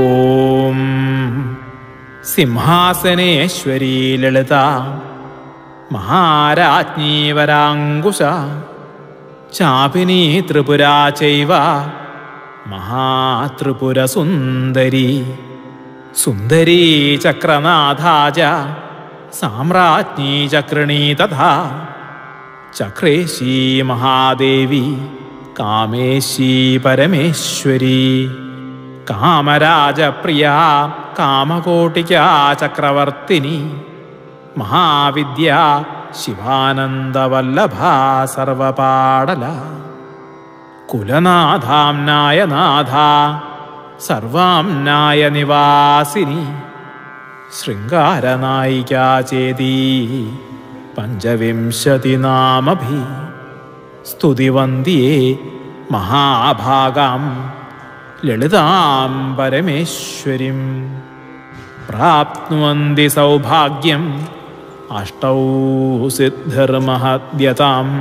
ॐ सिंहासनेश्वरी ललिता महाराज्ञीवराङ्कुशा चापिनी त्रिपुरा चैव महात्रिपुरसुन्दरी सुन्दरी चक्रनाथा च साम्राज्ञी चक्रिणी तथा चक्रेशी महादेवी कामेशी परमेश्वरी കാമരാജപ്രിയ കാമകോട്ടിക ചക്രവർത്തിനി. മഹാവിദ്യ ശിവാനന്ദവല്ലഭ സർവപാടല. കുലനാഥാംനായ നാഥ സർവാംനായ നിവാസിനി. ശൃംഗാരനായിക ചേതീ പഞ്ചവിംശതിനാമഭി. സ്തുതിവന്ദിയേ മഹാഭാഗം. ललितां परमेश्वरीं प्राप्नुवन्ति सौभाग्यम् अष्टौ सिद्धिर्महद्यताम्